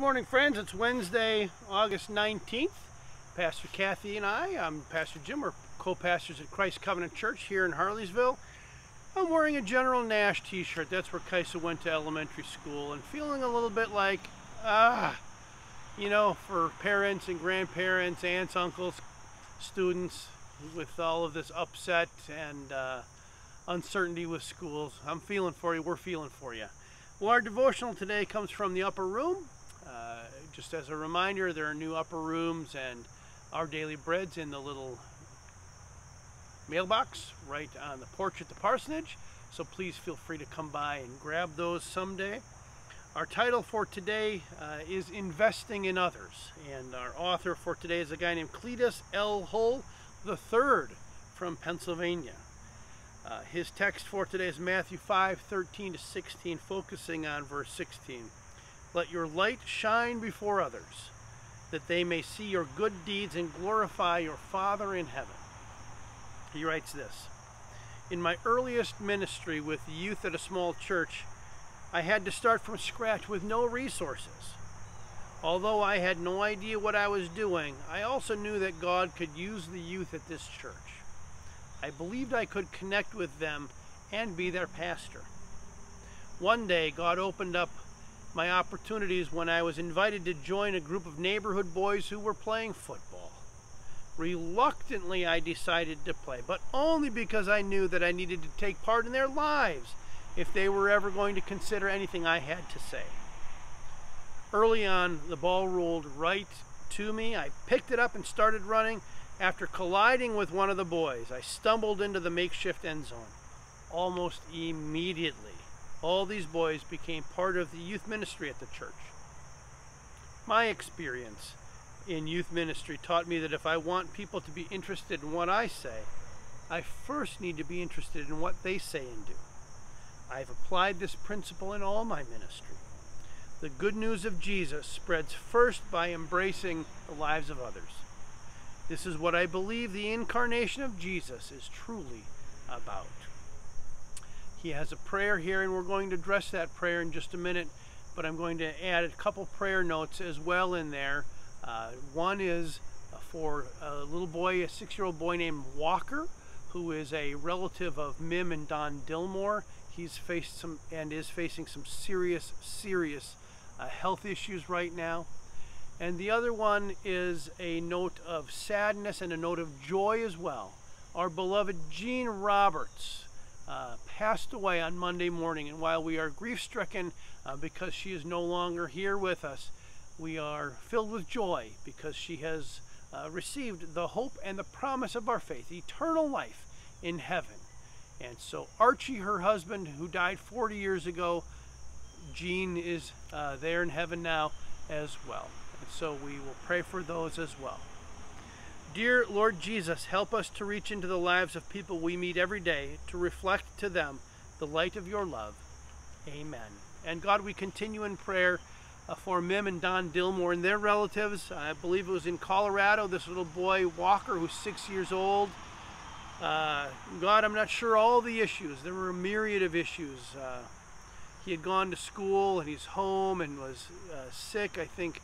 Good morning, friends. It's Wednesday, August 19th. Pastor Kathy and I, I'm Pastor Jim, we're co-pastors at Christ Covenant Church here in Harleysville. I'm wearing a General Nash t-shirt. That's where Kaisa went to elementary school and feeling a little bit like, ah, you know, for parents and grandparents, aunts, uncles, students, with all of this upset and uh, uncertainty with schools. I'm feeling for you. We're feeling for you. Well, our devotional today comes from the upper room. Just as a reminder, there are new upper rooms and our daily breads in the little mailbox right on the porch at the parsonage. So please feel free to come by and grab those someday. Our title for today uh, is Investing in Others. And our author for today is a guy named Cletus L. Hull III from Pennsylvania. Uh, his text for today is Matthew 5 13 to 16, focusing on verse 16. Let your light shine before others, that they may see your good deeds and glorify your Father in heaven. He writes this In my earliest ministry with youth at a small church, I had to start from scratch with no resources. Although I had no idea what I was doing, I also knew that God could use the youth at this church. I believed I could connect with them and be their pastor. One day, God opened up my opportunities when I was invited to join a group of neighborhood boys who were playing football. Reluctantly, I decided to play, but only because I knew that I needed to take part in their lives if they were ever going to consider anything I had to say. Early on, the ball rolled right to me. I picked it up and started running. After colliding with one of the boys, I stumbled into the makeshift end zone. Almost immediately, all these boys became part of the youth ministry at the church. My experience in youth ministry taught me that if I want people to be interested in what I say, I first need to be interested in what they say and do. I've applied this principle in all my ministry. The good news of Jesus spreads first by embracing the lives of others. This is what I believe the incarnation of Jesus is truly about. He has a prayer here, and we're going to address that prayer in just a minute, but I'm going to add a couple prayer notes as well in there. Uh, one is for a little boy, a six year old boy named Walker, who is a relative of Mim and Don Dillmore. He's faced some and is facing some serious, serious uh, health issues right now. And the other one is a note of sadness and a note of joy as well. Our beloved Jean Roberts uh, passed away on Monday morning, and while we are grief stricken uh, because she is no longer here with us, we are filled with joy because she has uh, received the hope and the promise of our faith, eternal life in heaven. And so, Archie, her husband, who died 40 years ago, Jean is uh, there in heaven now as well. And so we will pray for those as well. Dear Lord Jesus, help us to reach into the lives of people we meet every day to reflect to them the light of your love. Amen. And God, we continue in prayer uh, for Mim and Don Dillmore and their relatives. I believe it was in Colorado, this little boy, Walker, who's six years old. Uh, God, I'm not sure all the issues. There were a myriad of issues. Uh, he had gone to school and he's home and was uh, sick, I think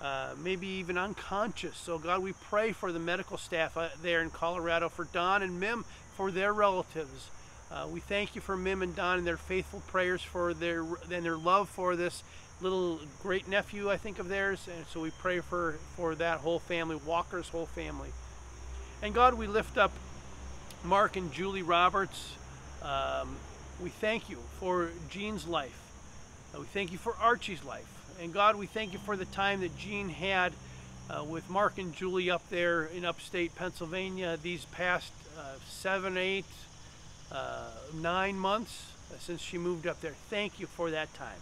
uh, maybe even unconscious. So, God, we pray for the medical staff uh, there in Colorado, for Don and Mim, for their relatives. Uh, we thank you for Mim and Don and their faithful prayers for their and their love for this little great nephew, I think, of theirs. And so we pray for, for that whole family, Walker's whole family. And God, we lift up Mark and Julie Roberts. Um, we thank you for Jean's life. Uh, we thank you for Archie's life. And God, we thank you for the time that Jean had uh, with Mark and Julie up there in upstate Pennsylvania these past uh, seven, eight, uh, nine months uh, since she moved up there. Thank you for that time.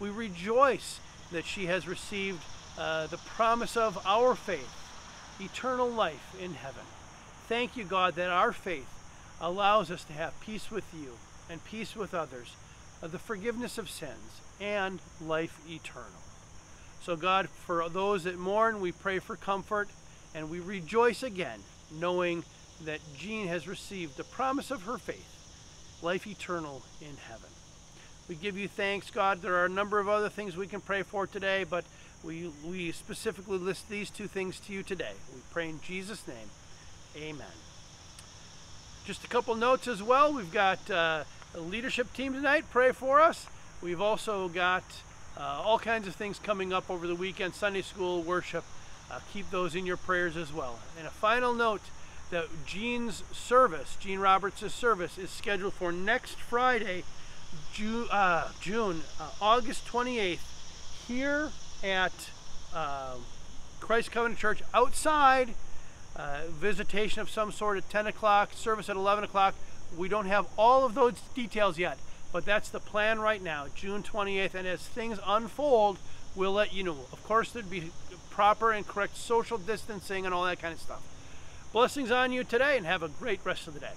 We rejoice that she has received uh, the promise of our faith, eternal life in heaven. Thank you, God, that our faith allows us to have peace with you and peace with others, the forgiveness of sins, and life eternal. So, God, for those that mourn, we pray for comfort and we rejoice again, knowing that Jean has received the promise of her faith, life eternal in heaven. We give you thanks, God. There are a number of other things we can pray for today, but We, we specifically list these two things to you today. We pray in Jesus' name. Amen. Just a couple notes as well. We've got uh, leadership team tonight. Pray for us. We've also got uh, all kinds of things coming up over the weekend Sunday school, worship. Uh, keep those in your prayers as well. And a final note that Jean's service, Jean Roberts' service, is scheduled for next Friday, June, uh, June uh, August 28th, here at uh, Christ Covenant Church outside. Uh, visitation of some sort at 10 o'clock, service at 11 o'clock. We don't have all of those details yet, but that's the plan right now, June 28th. And as things unfold, we'll let you know. Of course, there'd be proper and correct social distancing and all that kind of stuff. Blessings on you today and have a great rest of the day.